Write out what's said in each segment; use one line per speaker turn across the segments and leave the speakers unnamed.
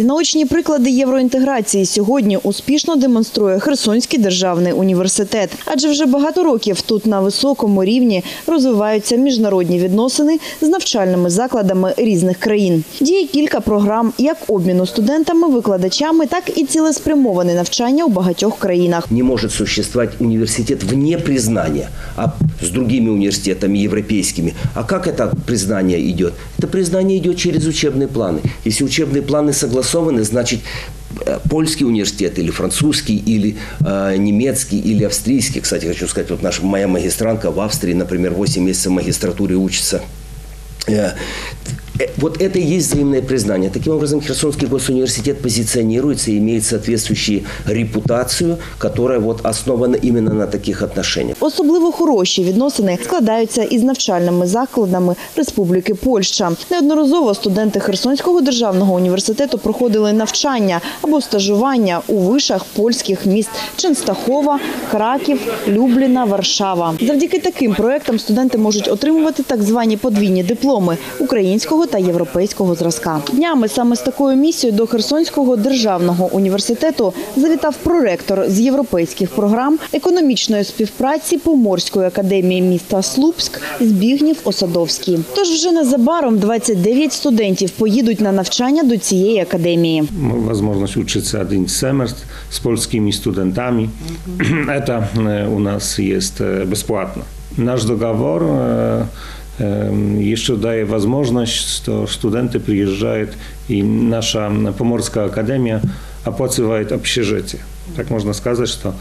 Наочні приклади євроінтеграції сьогодні успішно демонструє Херсонський державний університет. Адже вже багато років тут на високому рівні розвиваються міжнародні відносини з навчальними закладами різних країн. Діє кілька програм як обміну студентами, викладачами, так і цілеспрямоване навчання у багатьох країнах.
Не может существовать университет вне признания а с другими университетами европейскими. А как это признание идет? Это признание идет через учебные планы. Если учебные планы согласованы, значит э, польский университет или французский, или э, немецкий, или австрийский. Кстати, хочу сказать, вот наша моя магистранка в Австрии, например, 8 месяцев в магистратуре учится. Э, Вот это и есть взаимное признание. Таким образом, Херсонский госуниверситет позиционируется и имеет соответствующую репутацию, которая вот основана именно на таких отношениях.
Особливо хороші відносини складаються із навчальними закладами Республіки Польща. Неодноразово студенти Херсонського державного університету проходили навчання або стажування у вишах польських міст Ченстахова, Краків, Любліна, Варшава. Завдяки таким проектам студенти можуть отримувати так звані подвійні дипломи українського та європейського зразка. Днями саме з такою місією до Херсонського державного університету завітав проректор з європейських програм економічної співпраці Поморської академії міста Слупськ Збігнів Осадовський. Тож вже незабаром 29 студентів поїдуть на навчання до цієї академії.
возможность учиться один семестр с польскими студентами. Это э, у нас есть э, бесплатно. Наш договор э, э, еще дает возможность, что студенты приезжают, и наша Поморская академия оплачивает общежитие. Так можно сказать, что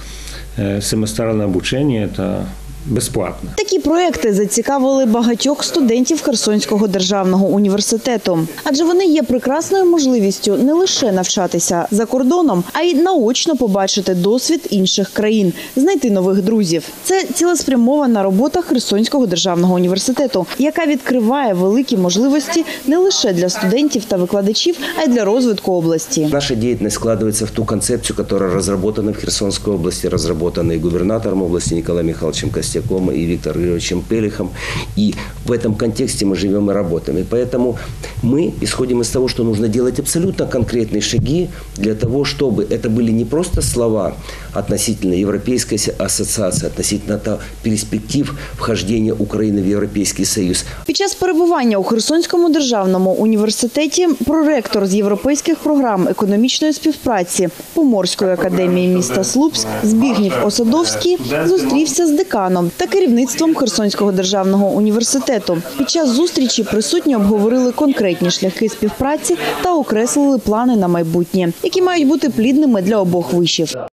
э, семестральное обучение – это бесплатно.
Такі проекти зацікавили багатьох студентів Херсонського державного університету, адже вони є прекрасною можливістю не лише навчатися за кордоном, а й наочно побачити досвід інших країн, знайти нових друзів. Це цілеспрямована робота Херсонського державного університету, яка відкриває великі можливості не лише для студентів та викладачів, а й для розвитку області.
Наша деятельность складывается в ту концепцию, которая разработана в Херсонской области, разработана и губернатором области Николаем Михайловичем Костяком, и Виктором Григорьевичем Пелихом. И в этом контексте мы живем и работаем. И поэтому мы исходим из того, что нужно делать абсолютно конкретные шаги для того, чтобы это были не просто слова относительно Европейской ассоциации, относительно того, перспектив вхождения Украины в Европейский Союз,
Під час перебування у Херсонському державному університеті проректор з європейських програм економічної співпраці Поморської академії міста Слупськ Збігнів Осадовський зустрівся з деканом та керівництвом Херсонського державного університету. Під час зустрічі присутні обговорили конкретні шляхи співпраці та окреслили плани на майбутнє, які мають бути плідними для обох вишів.